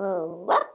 Whoa.